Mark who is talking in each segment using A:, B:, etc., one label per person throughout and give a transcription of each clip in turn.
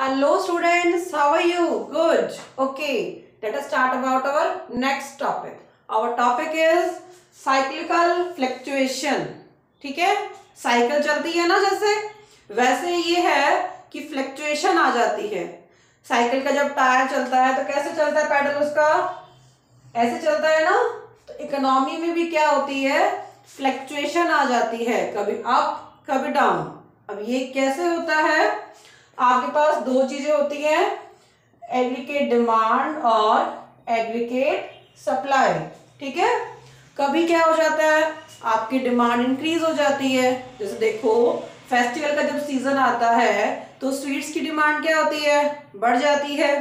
A: Hello students, how are you? Good. Okay, let us start about our next topic. Our topic is cyclical fluctuation. ठीक है? Cycle चलती है ना जैसे? वैसे ये है कि फ्लक्चुएशन आ जाती है. साइकिल का जब टायर चलता है तो कैसे चलता है पैडल उसका? ऐसे चलता है ना? तो इकोनॉमी में भी क्या होती है? फ्लक्चुएशन आ जाती है. कभी अप कभी डाउन अब ये कैसे होता है? आपके पास दो चीज़ें होती हैं, एग्रीकेट डिमांड और एग्रीकेट सप्लाई, ठीक है? कभी क्या हो जाता है? आपकी डिमांड इंक्रीज हो जाती है। जैसे देखो फेस्टिवल का जब सीज़न आता है तो स्वीट्स की डिमांड क्या होती है? बढ़ जाती है।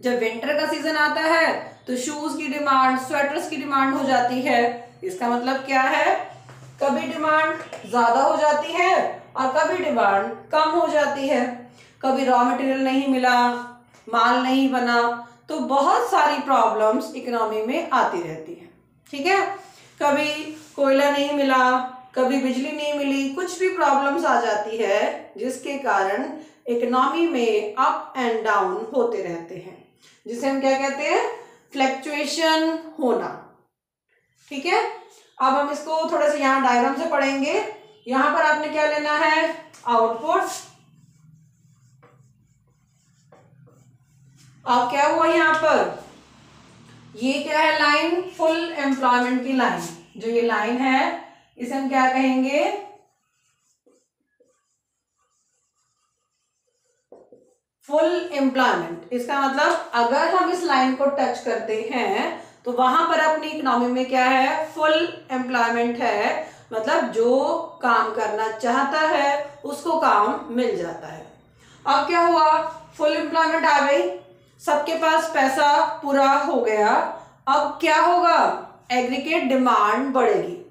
A: जब विंटर का सीज़न आता है तो शूज़ की डिमांड स्वेटर्स की डिमांड हो जाती है। इसका मतलब क्या है? कभी डिमांड ज़्यादा हो जाती है और कभी डिमांड कम हो जाती है, कभी रॉ मटेरियल नहीं मिला, माल नहीं बना तो बहुत सारी प्रॉब्लम्स इकोनॉमी में आती रहती है। ठीक है? कभी कोयला नहीं मिला, कभी बिजली नहीं मिली, कुछ भी प्रॉब्लम्स आ जाती है, जिसके कारण इकोनॉमी में अप एंड डाउन होते रहते हैं। जिसे हम क्या कहते हैं? फ्लैक्चुएशन होना। ठीक है? अब हम इसको थोड़ा सा यहाँ डायग्राम से पढ़ेंगे। यहाँ पर आपने क्या लेना है? आउटपुट अब क्या हुआ यहाँ पर? ये क्या है लाइन फुल एम्प्लॉयमेंट की लाइन जो ये लाइन है, इसे हम क्या कहेंगे? फुल एम्प्लॉयमेंट इसका मतलब अगर हम इस लाइन को टच करते हैं तो वहाँ पर अपनी इकोनॉमी में क्या है? फुल एम्प्लॉयमेंट है। मतलब जो काम करना चाहता है, उसको काम मिल जाता है। अब क्या हुआ? फुल एम्प्लॉयमेंट आ गई। सबके पास पैसा पूरा हो गया। अब क्या होगा? एग्रीगेट डिमांड बढ़ेगी।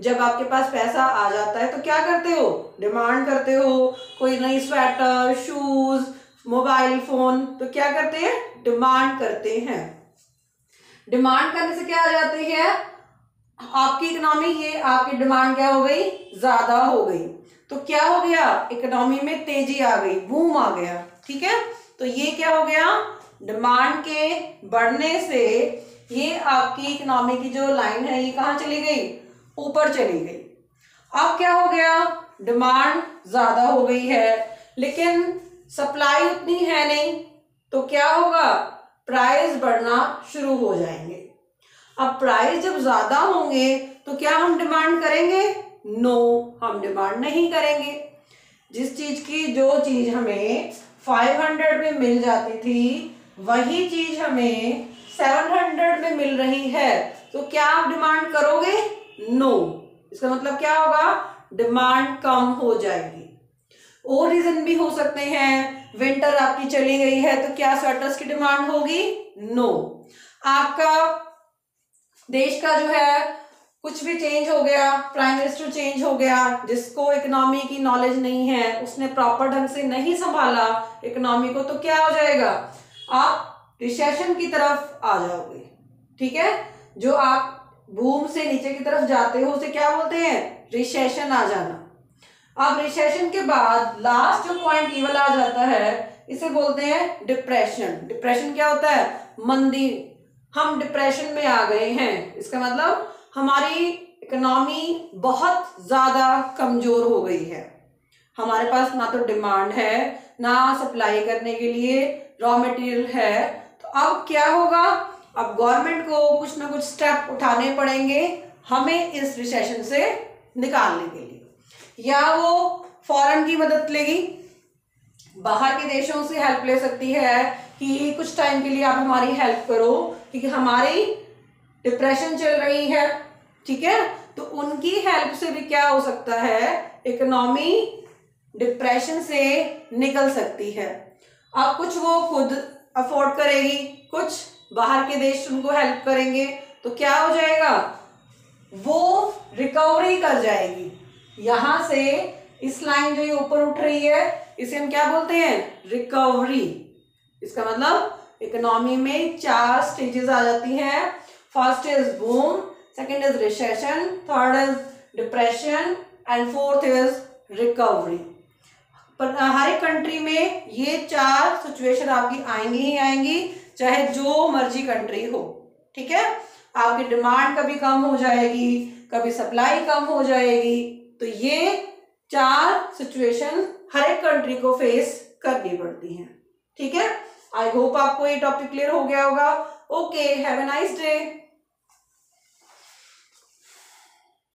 A: जब आपके पास पैसा आ जाता है तो क्या करते हो? डिमांड करते हो। कोई नई स्वेटर शूज़ मोबाइल फ़ोन तो क्या करते हैं? डिमांड करते हैं। डिमांड करने से क्या आ जाती है? आपकी इकोनॉमी ये आपकी डिमांड क्या हो गई? ज़्यादा हो गई। तो क्या हो गया? इकोनॉमी में तेज़ी आ गई बूम आ गया, ठीक है? तो ये क्या हो गया? डिमांड के बढ़ने से ये आपकी इकोनॉमी की जो लाइन है, ये कहाँ चली गई? ऊपर चली गई। अब क्या हो गया? डिमांड ज़्यादा हो गई है, लेकिन सप्लाई उतनी है नहीं तो क्या होगा? प्राइस बढ़ना शुरू हो जाएँगे। अब प्राइस जब ज़्यादा होंगे तो क्या हम डिमांड करेंगे? नो no, हम डिमांड नहीं करेंगे। जिस चीज़ की जो चीज़ हमें 500 में मिल जाती थी वही चीज़ हमें 700 में मिल रही है। तो क्या आप डिमांड करोगे? No no. इसका मतलब क्या होगा? डिमांड कम हो जाएगी। और रीजन भी हो सकते हैं। विंटर आपकी चली गई है तो क्या स्वेटर्स की डिमांड होगी? No no. आपका देश का जो है, कुछ भी चेंज हो गया प्राइम मिनिस्टर चेंज हो गया, जिसको इकोनॉमी की नॉलेज नहीं है, उसने प्रॉपर ढंग से नहीं संभाला इकोनॉमी को तो क्या हो जाएगा? आप रिसेशन की तरफ़ आ जाओगे, ठीक है? जो आप बूम से नीचे की तरफ़ जाते हो, उसे क्या बोलते हैं? रिसेशन आ जाना। अब रिसेशन के बाद लास्ट जो पॉइंट ईवल आ जाता है, इसे बोलते हैं डिप्रेशन डिप्रेशन क्या होता है? मंदी। हम डिप्रेशन में आ गए हैं। इसका मतलब हमारी इकोनॉमी बहुत ज़्यादा कमज़ोर हो गई है। हमारे पास ना तो डिमांड है, ना सप्लाई करने के लिए रॉ मटेरियल है। तो अब क्या होगा? अब गवर्नमेंट को कुछ ना कुछ स्टेप उठाने पड़ेंगे हमें इस रिसेशन से निकालने के लिए। या वो फॉरेन की मदद लेगी। बाहर के देशों से हेल्प ले सकती है कि कुछ टाइम के लिए आप हमारी हेल्प करो। क्योंकि हमारी डिप्रेशन चल रही है, ठीक है? तो उनकी हेल्प से भी क्या हो सकता है? इकोनॉमी डिप्रेशन से निकल सकती है। अब कुछ वो खुद अफोर्ड करेगी, कुछ बाहर के देश उनको हेल्प करेंगे तो क्या हो जाएगा? वो रिकवरी कर जाएगी। यहाँ से इस लाइन जो ये ऊपर उठ रही है, इसे हम क्या बोलते हैं? रिकवरी इसका मतलब इकोनॉमी में चार स्टेजेस आ जाती हैं। First is boom second is recession third is depression and fourth is recovery पर हर एक कंट्री में ये चार सिचुएशन आपकी आएँगी ही आएँगी, चाहे जो मर्ज़ी कंट्री हो, ठीक है? आपकी डिमांड कभी कम हो जाएगी, कभी सप्लाई कम हो जाएगी तो ये चार सिचुएशन हर एक कंट्री को फेस करनी पड़ती हैं, ठीक है? आई होप आपको ये टॉपिक क्लियर हो गया होगा. Okay have a nice day